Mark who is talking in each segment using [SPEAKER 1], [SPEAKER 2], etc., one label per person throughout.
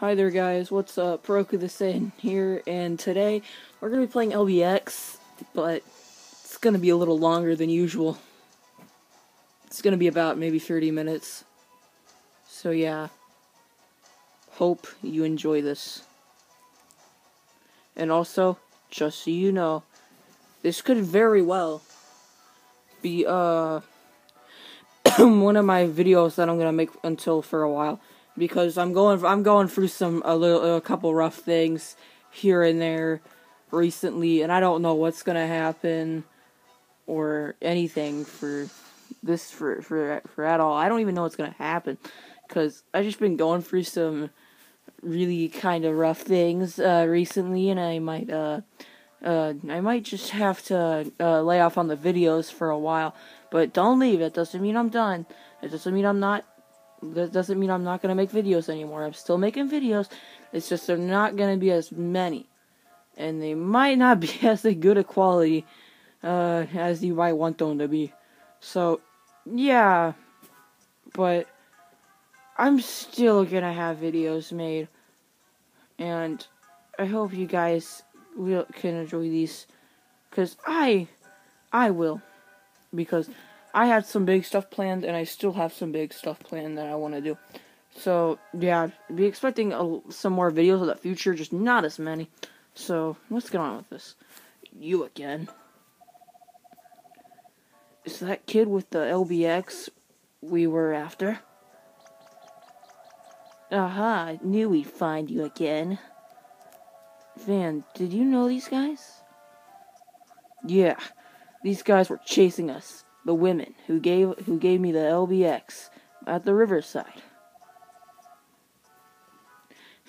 [SPEAKER 1] Hi there guys, what's up? Roku the Saiyan here, and today we're going to be playing LBX, but it's going to be a little longer than usual. It's going to be about maybe 30 minutes. So yeah, hope you enjoy this. And also, just so you know, this could very well be uh one of my videos that I'm going to make until for a while because I'm going I'm going through some a little a couple rough things here and there recently and I don't know what's to happen or anything for this for for for at all. I don't even know what's to happen cuz I've just been going through some really kind of rough things uh recently and I might uh uh, I might just have to uh, lay off on the videos for a while, but don't leave. It doesn't mean I'm done. It doesn't mean I'm not that doesn't mean I'm not gonna make videos anymore. I'm still making videos. It's just they're not gonna be as many, and they might not be as good a quality uh, as you might want them to be. So, yeah, but I'm still gonna have videos made, and I hope you guys will can enjoy these, cause I, I will, because I had some big stuff planned, and I still have some big stuff planned that I want to do. So, yeah, be expecting a, some more videos of the future, just not as many. So, let's get on with this. You again. Is that kid with the LBX we were after? Aha, I knew we'd find you again. Van, did you know these guys? Yeah, these guys were chasing us the women who gave who gave me the LBX at the riverside.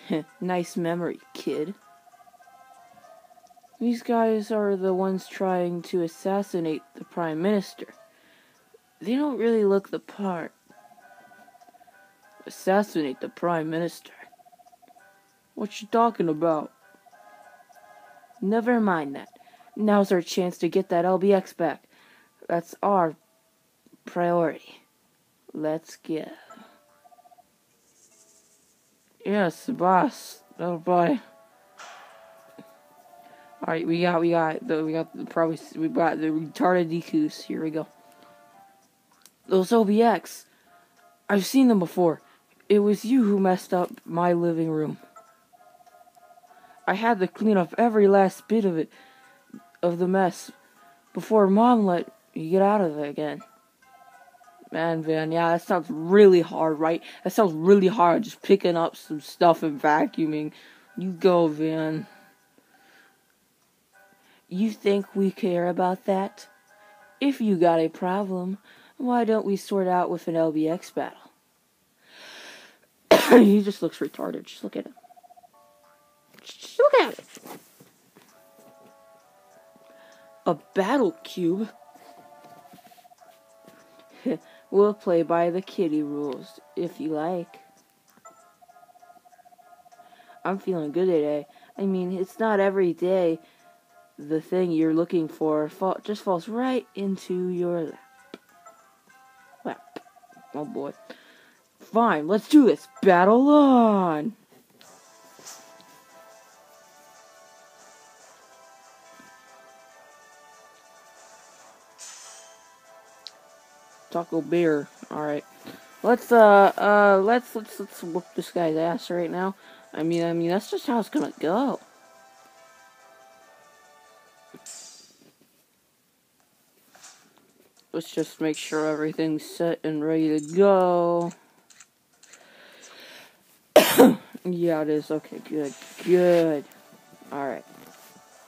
[SPEAKER 1] nice memory, kid. These guys are the ones trying to assassinate the Prime Minister. They don't really look the part. Assassinate the Prime Minister? What you talking about? Never mind that. Now's our chance to get that LBX back. That's our priority. Let's go. Yes, boss. Oh boy. All right, we got we got the we got the probably we got the retarded Deku's. Here we go. Those OBX. I've seen them before. It was you who messed up my living room. I had to clean up every last bit of it, of the mess, before Mom let you get out of it again. Man, Van, yeah, that sounds really hard, right? That sounds really hard, just picking up some stuff and vacuuming. You go, Van. You think we care about that? If you got a problem, why don't we sort out with an LBX battle? he just looks retarded. Just look at him. Just look at him. A battle cube? we'll play by the kitty rules, if you like. I'm feeling good today. I mean, it's not every day the thing you're looking for fall, just falls right into your lap. Lap. Oh boy. Fine, let's do this. Battle on! Taco Beer. Alright. Let's uh uh let's let's let's whoop this guy's ass right now. I mean I mean that's just how it's gonna go. Let's just make sure everything's set and ready to go. yeah, it is. Okay, good. Good. Alright.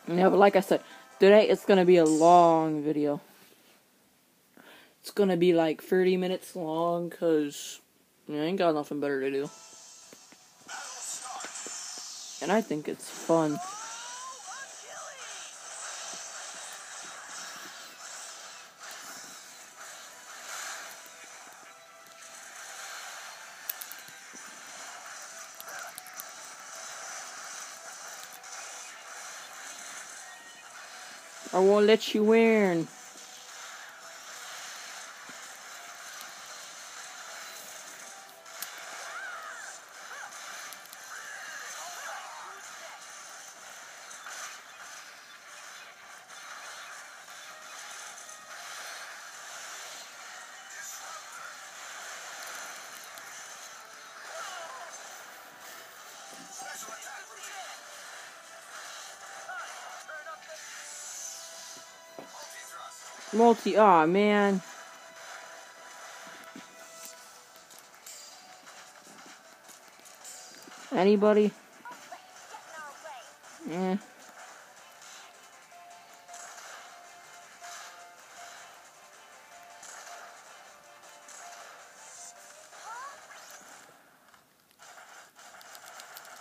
[SPEAKER 1] Yeah, but like I said, today it's gonna be a long video. It's gonna be like 30 minutes long because I ain't got nothing better to do. And I think it's fun. I won't let you in. Multi, aw, oh, man. Anybody? Eh. Yeah.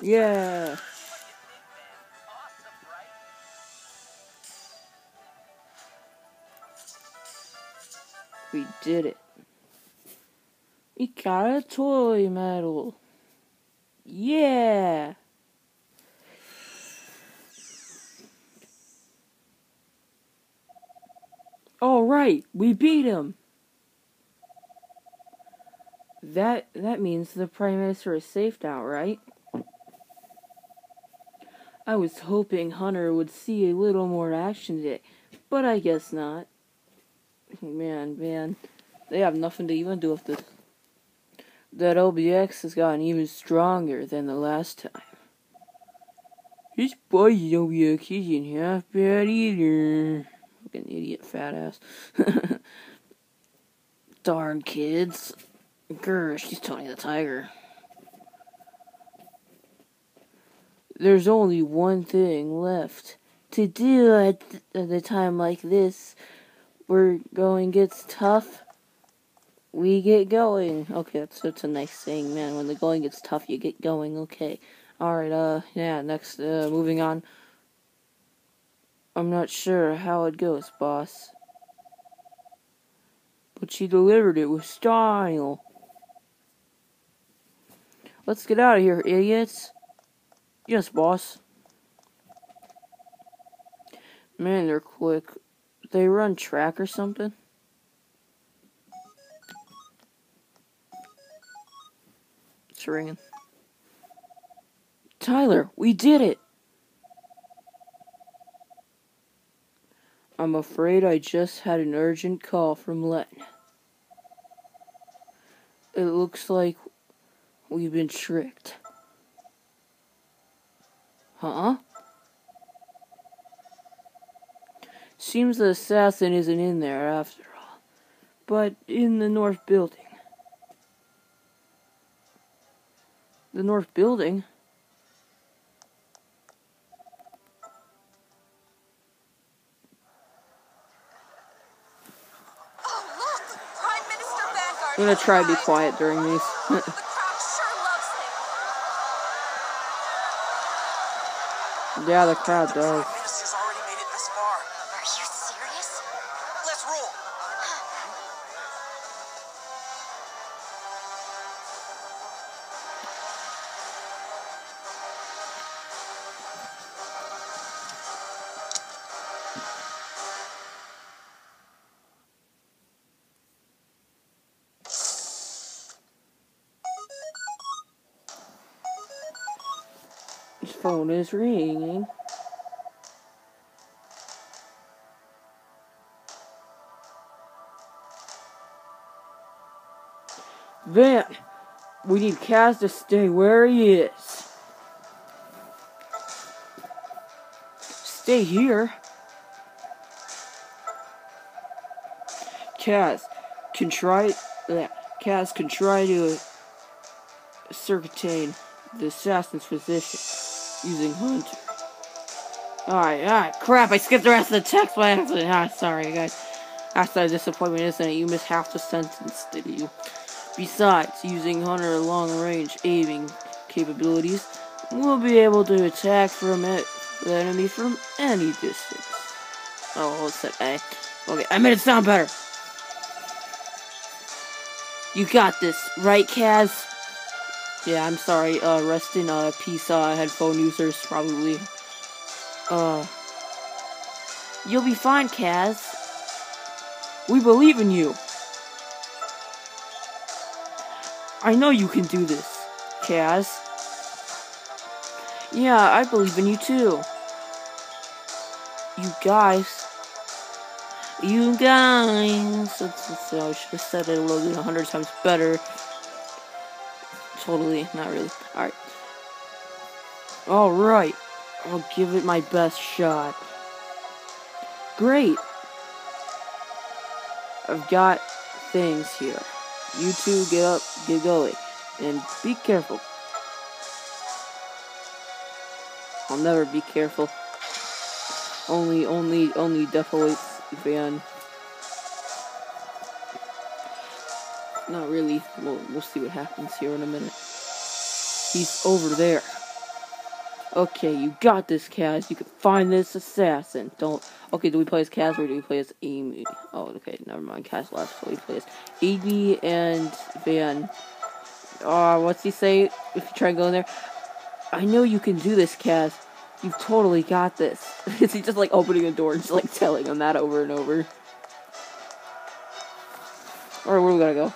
[SPEAKER 1] Yeah. Did it. We got a toy medal. Yeah. All right, we beat him. That that means the prime minister is safe now, right? I was hoping Hunter would see a little more action today, but I guess not. Man, man, they have nothing to even do with this. That OBX has gotten even stronger than the last time. This boy LBX isn't half bad either. Fucking idiot fat ass. Darn kids. Grr, she's Tony the Tiger. There's only one thing left to do at, th- at a time like this where going gets tough. We get going. Okay, that's, that's a nice saying, man. When the going gets tough, you get going. Okay. Alright, uh, yeah, next, uh, moving on. I'm not sure how it goes, boss. But she delivered it with style. Let's get out of here, idiots. Yes, boss. Man, they're quick. They run track or something? It's ringing. Tyler, we did it! I'm afraid I just had an urgent call from Len. It looks like we've been tricked. Huh? Seems the assassin isn't in there after all, but in the north building. The north building? I'm gonna try to be quiet during these. Yeah, the crowd does. Is ringing. Van, we need Kaz to stay where he is. Stay here. Kaz can try. Kaz can try to ascertain the assassin's position using Hunter. Alright, alright, crap, I skipped the rest of the text by accident. Ah, sorry, guys. That's a disappointment, isn't it? You missed half the sentence, did you? Besides, using Hunter long-range aiming capabilities, we'll be able to attack from it, the enemy from any distance. Oh, it said A. Okay, I made it sound better. You got this, right, Kaz? Yeah, I'm sorry. Uh, rest in uh, peace, uh, headphone users, probably. Uh, you'll be fine, Kaz. We believe in you. I know you can do this, Kaz. Yeah, I believe in you too. You guys. You guys. I should have said it a little a hundred times better. Totally, not really. Alright. Alright. I'll give it my best shot. Great. I've got things here. You two get up, get going, and be careful. I'll never be careful. Only, only, only Death Van. Not really. We'll, we'll see what happens here in a minute. He's over there. Okay, you got this, Kaz. You can find this assassin. Don't. Okay, do we play as Kaz or do we play as Amy? Oh, okay, never mind. Kaz left, so we play as Amy and Van. Uh, what's he say? If you try and go in there, I know you can do this, Kaz. You've totally got this. Is he just like opening a door and just like telling him that over and over? Alright, where we gotta go?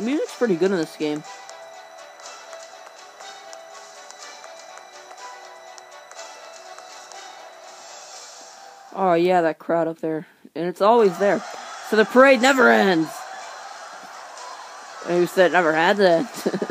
[SPEAKER 1] The music's pretty good in this game. Oh yeah, that crowd up there. And it's always there. So the parade never ends! Who said it never had that?
[SPEAKER 2] He's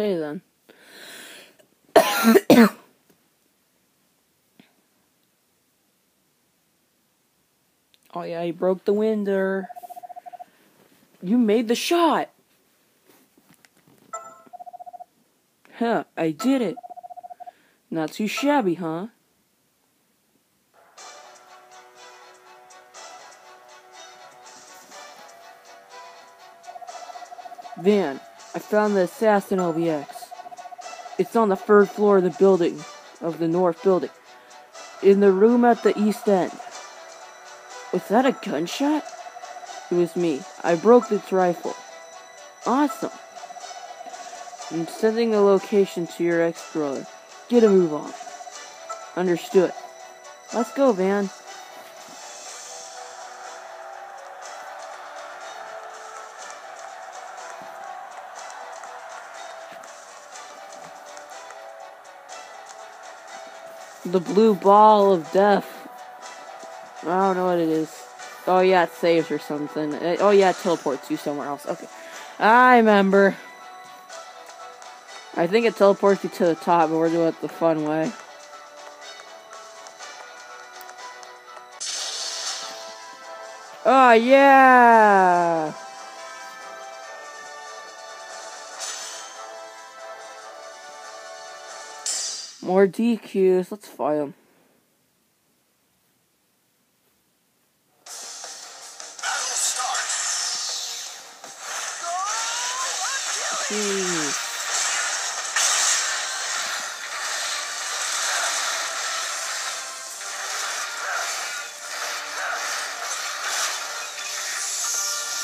[SPEAKER 1] Okay then. oh yeah, he broke the window. You made the shot. Huh, I did it. Not too shabby, huh? Van, I found the assassin LBX. It's on the third floor of the building, of the north building. In the room at the east end. Was that a gunshot? It was me. I broke its rifle. Awesome. I'm sending the location to your ex-brother. Get a move on. Understood. Let's go, Van. The blue ball of death. I don't know what it is. Oh yeah, it saves or something. It, oh yeah, it teleports you somewhere else. Okay. I remember. I think it teleports you to the top, but we're doing it the fun way. Oh yeah! More DQs. Let's fight them.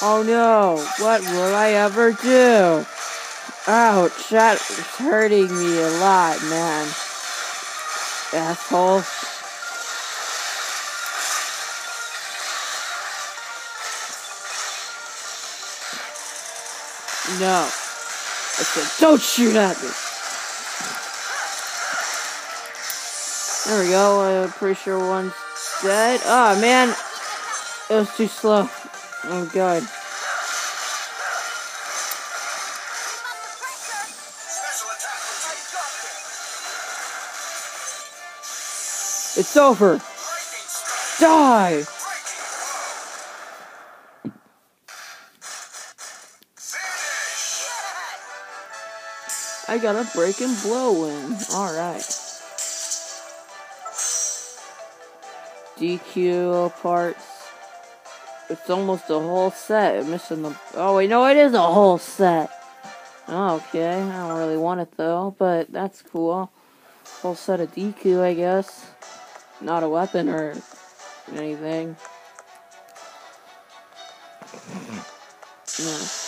[SPEAKER 1] Oh no, what will I ever do? Ouch, that is hurting me a lot, man. Asshole. No. I said, don't shoot at me. There we go. I'm pretty sure one's dead. Oh man, it was too slow. Oh god. It's over. Die! I got a break and blow in. Alright. DQ parts. It's almost a whole set. I'm missing the. Oh, wait, no, it is a whole set. Okay, I don't really want it though, but that's cool. Whole set of DQ, I guess. Not a weapon or anything. Yeah.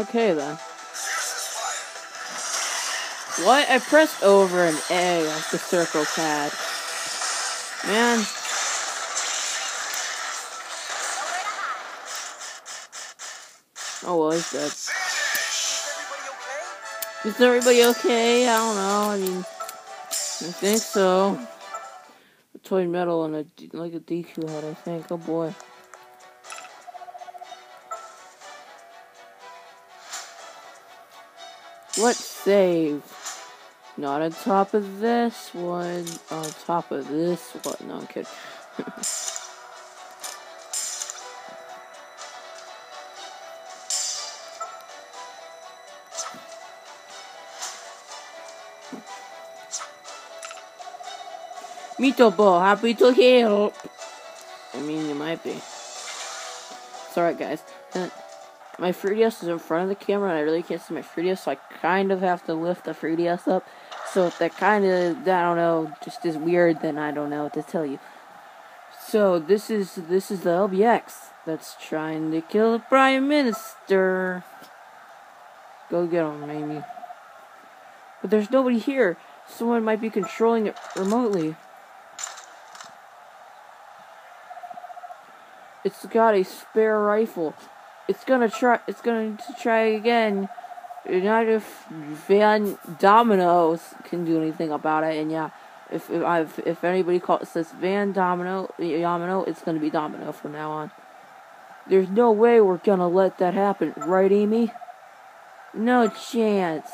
[SPEAKER 1] Okay then. What? I pressed over an A off the circle pad. Man. Oh well, he's dead.
[SPEAKER 2] Is everybody okay?
[SPEAKER 1] I don't know. I mean, I think so. A toy metal and a like a DQ head. I think. Oh boy. Let's save. Not on top of this one. On top of this one. No, I'm kidding. Meatball, happy to help. I mean, you might be. It's alright, guys. My 3DS is in front of the camera, and I really can't see my 3DS, so I kind of have to lift the 3DS up. So if that kind of, I don't know, just is weird, then I don't know what to tell you. So this is this is the LBX that's trying to kill the Prime Minister. Go get him, maybe. But there's nobody here. Someone might be controlling it remotely. It's got a spare rifle. It's gonna try. It's going to try again. Not if Van Domino's can do anything about it. And yeah, if if I've, if anybody calls says Van Domino, Domino, it's gonna be Domino from now on. There's no way we're gonna let that happen, right, Amy? No chance.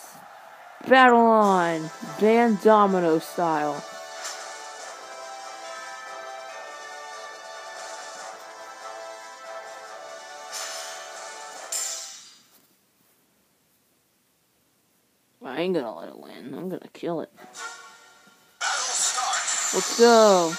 [SPEAKER 1] Battle on, Van Domino style. Ain't gonna let it win. I'm gonna kill it. Let's go.
[SPEAKER 2] Go,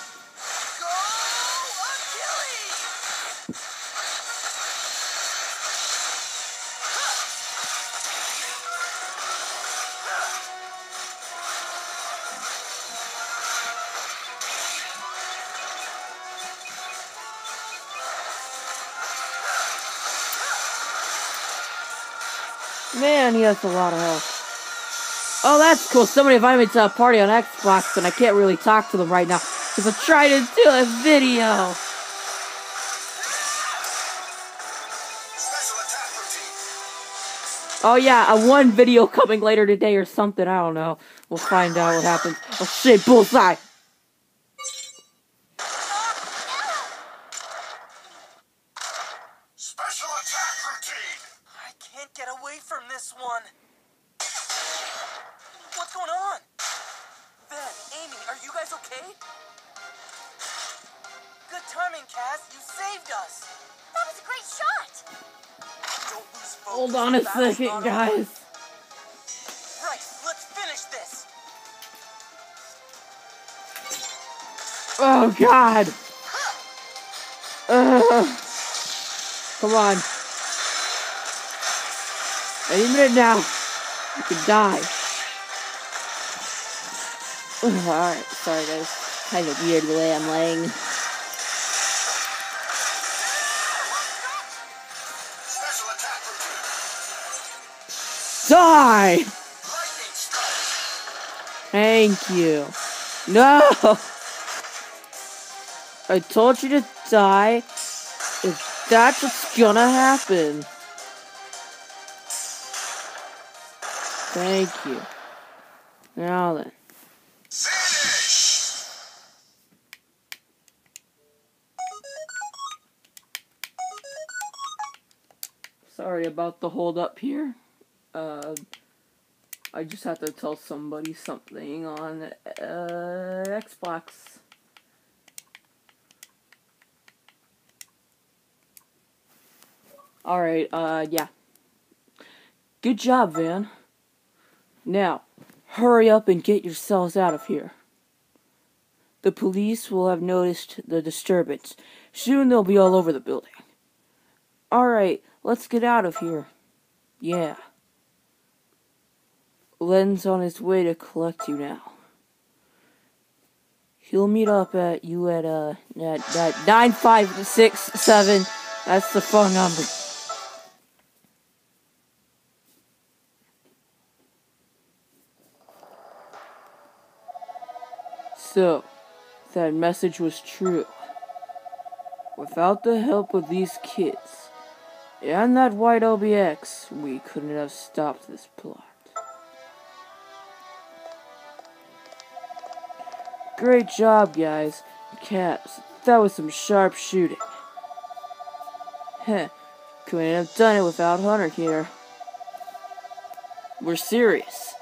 [SPEAKER 1] Man, he has a lot of health. Oh, that's cool. Somebody invited me to a party on Xbox, and I can't really talk to them right now because I'm trying to do a video. Oh yeah, a one video coming later today or something. I don't know. We'll find out what happens. Oh shit, bullseye. Hold on a second, guys.
[SPEAKER 2] Right, let's finish this.
[SPEAKER 1] Oh god. Ugh. Come on. Any minute now. You could die. Alright, sorry guys. Kind of weird the way I'm laying. Die! Thank you. No! I told you to die. If that's what's gonna happen. Thank you. Now then. Sorry about the hold up here. Uh, I just had to tell somebody something on uh, Xbox. Alright, uh, yeah. Good job, Van. Now, hurry up and get yourselves out of here. The police will have noticed the disturbance. Soon they'll be all over the building. Alright, let's get out of here. Yeah. Len's on his way to collect you now. He'll meet up at you at uh at that nine five six seven. That's the phone number. So, that message was true. Without the help of these kids and that white LBX, we couldn't have stopped this plot. Great job, guys. Kaz, that was some sharp shooting. Heh, couldn't have done it without Hunter here. We're serious.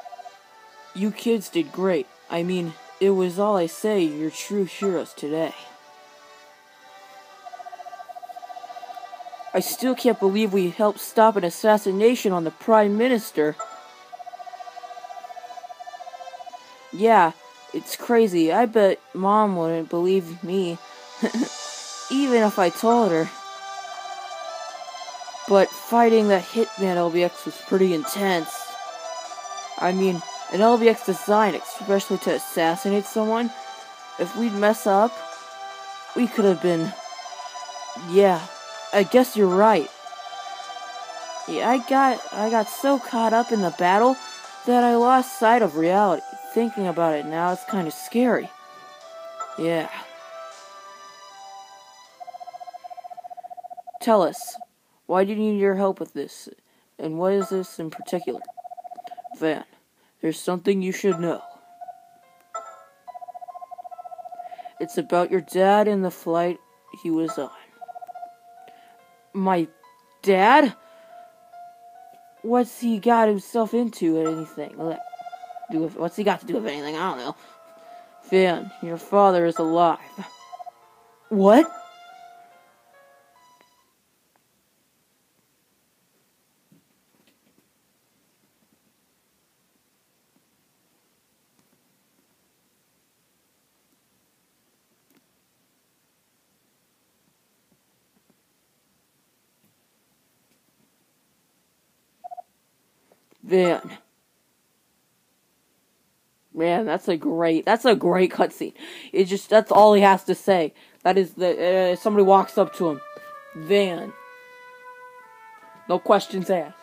[SPEAKER 1] You kids did great. I mean, it was all I say, you're true heroes today. I still can't believe we helped stop an assassination on the Prime Minister. Yeah, it's crazy. I bet Mom wouldn't believe me, even if I told her. But fighting that Hitman LBX was pretty intense. I mean, an LBX design, especially to assassinate someone, if we'd mess up, we could have been. Yeah, I guess you're right. Yeah, I got I got so caught up in the battle that I lost sight of reality. Thinking about it now, it's kind of scary. Yeah. Tell us, why do you need your help with this? And what is this in particular? Van, there's something you should know. It's about your dad and the flight he was on. My dad? What's he got himself into at anything? Do with, what's he got to do with anything? I don't know. Van, your father is alive. What? Van. Man, that's a great, that's a great cutscene. It just, that's all he has to say. That is the, uh, somebody walks up to him. Van. No questions asked.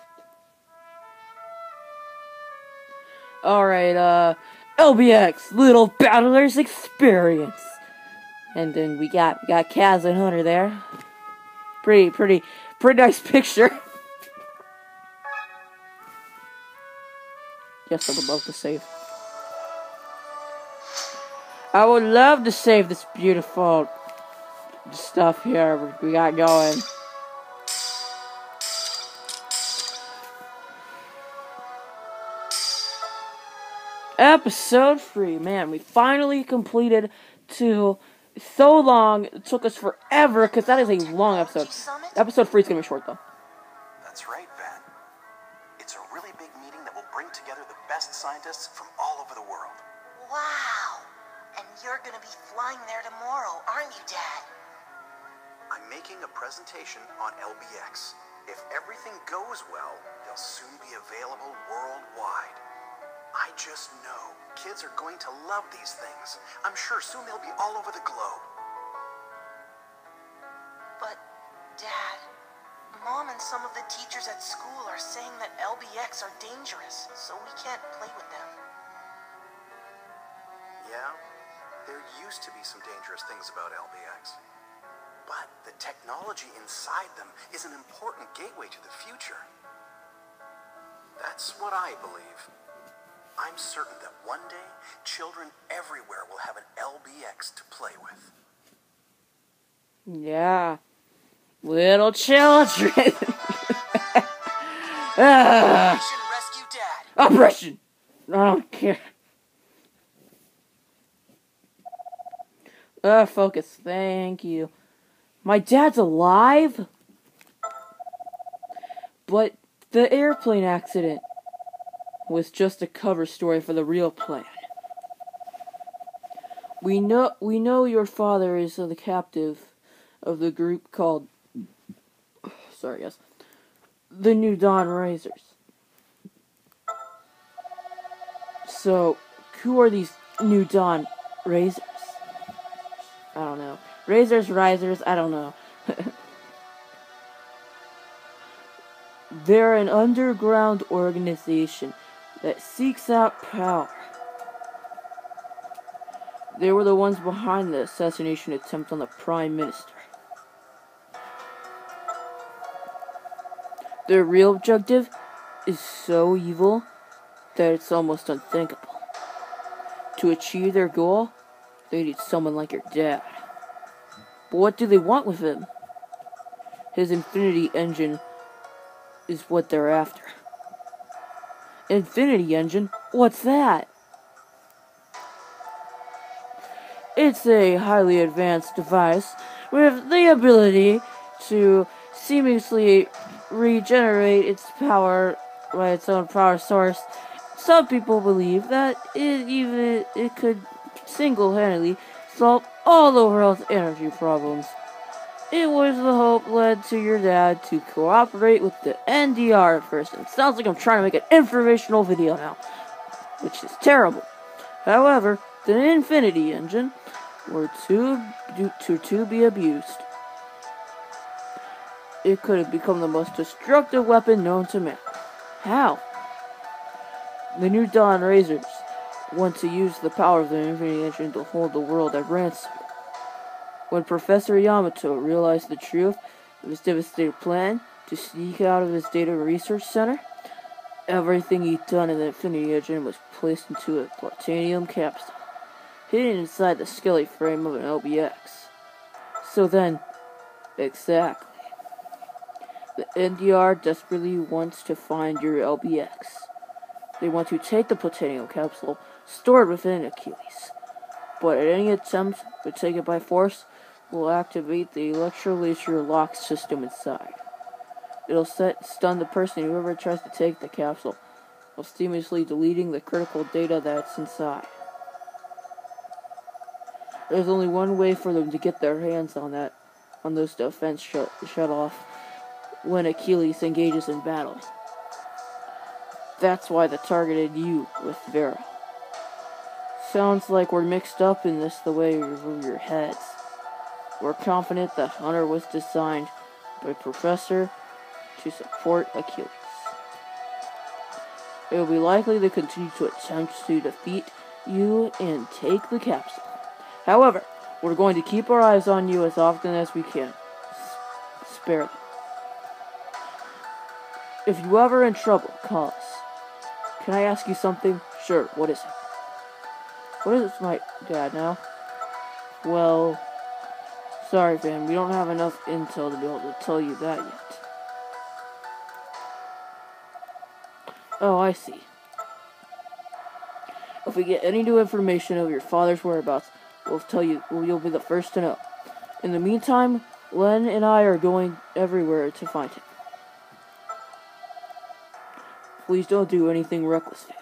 [SPEAKER 1] Alright, uh, LBX, Little Battlers Experience. And then we got, we got Kaz and Hunter there. Pretty, pretty, pretty nice picture. Yes, I would love to save. I would love to save this beautiful stuff here we got going. Episode 3. Man, we finally completed to so long. It took us forever because that is a long episode. Episode 3 is going to be short though.
[SPEAKER 2] That's right,
[SPEAKER 3] you're gonna be flying there tomorrow, aren't you, Dad?
[SPEAKER 2] I'm making a presentation on LBX. If everything goes well, they'll soon be available worldwide. I just know kids are going to love these things. I'm sure soon they'll be all over the globe.
[SPEAKER 3] But, Dad, Mom and some of the teachers at school are saying that LBX are dangerous, so we can't play with them.
[SPEAKER 2] Used to be some dangerous things about LBX. But the technology inside them is an important gateway to the future. That's what I believe. I'm certain that one day, children everywhere will have an LBX to play with.
[SPEAKER 1] Yeah. Little children. ah,
[SPEAKER 2] Mission Rescue Dad!
[SPEAKER 1] oppression. I don't care. Uh, focus. Thank you. My dad's alive? But the airplane accident was just a cover story for the real plan. We know we know your father is the captive of the group called sorry yes the New Dawn Razors. So, who are these New Dawn Razors? Razors, risers, I don't know. They're an underground organization that seeks out power. They were the ones behind the assassination attempt on the Prime Minister. Their real objective is so evil that it's almost unthinkable. To achieve their goal, they need someone like your dad. But what do they want with him? His Infinity Engine is what they're after. Infinity Engine? What's that? It's a highly advanced device with the ability to seamlessly regenerate its power by its own power source. Some people believe that it even it could single-handedly solve all the world's energy problems. It was the hope led to your dad to cooperate with the NDR at first. It sounds like I'm trying to make an informational video now, which is terrible. However, the Infinity Engine were too to, to be abused. It could have become the most destructive weapon known to man. How? The new Dawn Razors want to use the power of the Infinity Engine to hold the world at ransom. When Professor Yamato realized the truth of his devastating plan to sneak out of his data research center, everything he'd done in the Infinity Engine was placed into a platinum capsule, hidden inside the skelly frame of an LBX. So then, exactly. The NDR desperately wants to find your LBX. They want to take the platinum capsule stored within Achilles. But at any attempt to take it by force, will activate the electrolaser lock system inside. It'll set, stun the person whoever tries to take the capsule, while seamlessly deleting the critical data that's inside. There's only one way for them to get their hands on that, on those defense shut, shut off, when Achilles engages in battle. That's why they targeted you with Vera. Sounds like we're mixed up in this the way you move your heads. We're confident that Hunter was designed by Professor to support Achilles. It will be likely to continue to attempt to defeat you and take the capsule. However, we're going to keep our eyes on you as often as we can. S- spare them. If you ever in trouble, call us. Can I ask you something? Sure, what is it? What is my dad now? Well, sorry, Van, we don't have enough intel to be able to tell you that yet. Oh, I see. If we get any new information of your father's whereabouts, we'll tell you. You'll be the first to know. In the meantime, Len and I are going everywhere to find him. Please don't do anything reckless, Van.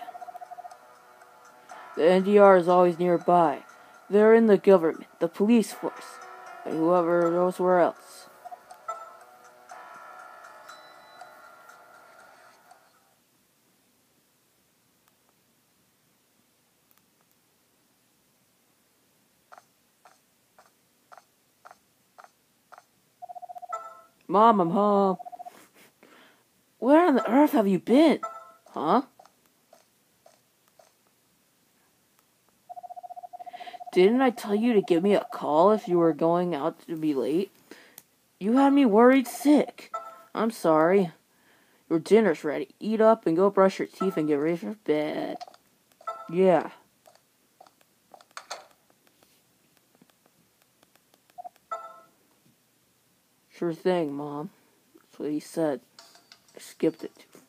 [SPEAKER 1] The NDR is always nearby. They're in the government, the police force, and whoever knows where else. Mom, I'm home. Where on the earth have you been? Huh? Didn't I tell you to give me a call if you were going out to be late? You had me worried sick. I'm sorry. Your dinner's ready. Eat up and go brush your teeth and get ready for bed. Yeah. Sure thing, Mom. That's what he said. I skipped it too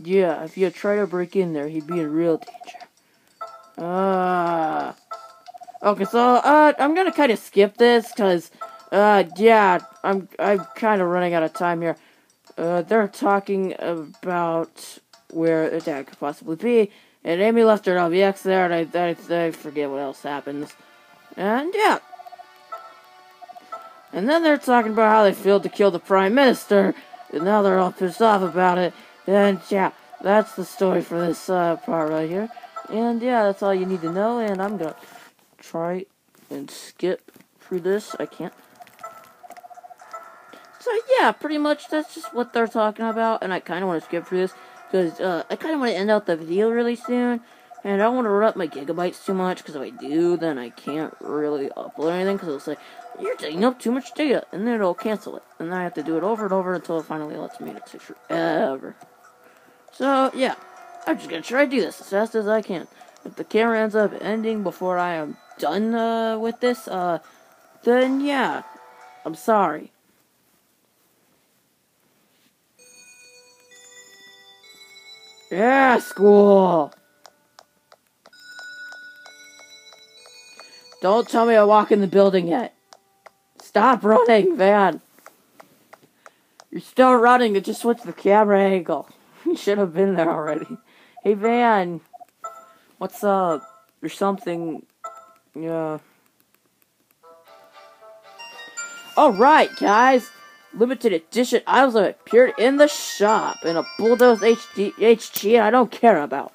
[SPEAKER 1] Yeah, if you try to break in there, he'd be in real danger. Uh, okay, so, uh, I'm gonna kind of skip this, because, uh, yeah, I'm, I'm kind of running out of time here. Uh, they're talking about where their dad could possibly be, and Amy left her LBX there, and I, I, I forget what else happens. And, yeah. And then they're talking about how they failed to kill the Prime Minister, and now they're all pissed off about it. And yeah, that's the story for this uh, part right here. And yeah, that's all you need to know. And I'm gonna try and skip through this. I can't. So yeah, pretty much that's just what they're talking about. And I kind of want to skip through this because uh, I kind of want to end out the video really soon. And I don't want to run up my gigabytes too much, because if I do, then I can't really upload anything, because it'll say, you're taking up too much data, and then it'll cancel it. And then I have to do it over and over until it finally lets me, and it takes forever. So, yeah, I'm just gonna try to do this as fast as I can. If the camera ends up ending before I am done uh, with this, uh, then yeah, I'm sorry. Yeah, school! Don't tell me I walk in the building yet. Stop running, Van. You're still running, it just switched the camera angle. Should have been there already. Hey, Van. What's up? Or something. Yeah. Alright, guys. Limited edition items have appeared in the shop in a Bulldoze HD, HG I don't care about.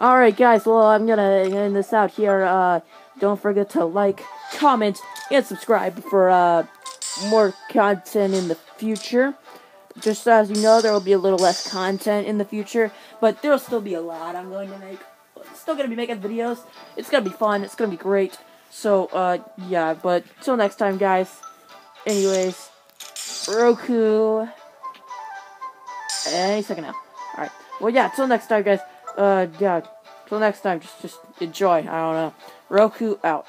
[SPEAKER 1] Alright, guys, well, I'm gonna end this out here. Uh, don't forget to like, comment, and subscribe for uh, more content in the future. Just as you know, there will be a little less content in the future, but there'll still be a lot I'm going to make. Still gonna be making videos. It's gonna be fun. It's gonna be great. So, uh, yeah, but till next time, guys. Anyways, Roku. Any second now. Alright. Well, yeah, till next time, guys. Uh, yeah. Till next time, just, just enjoy. I don't know. Roku out.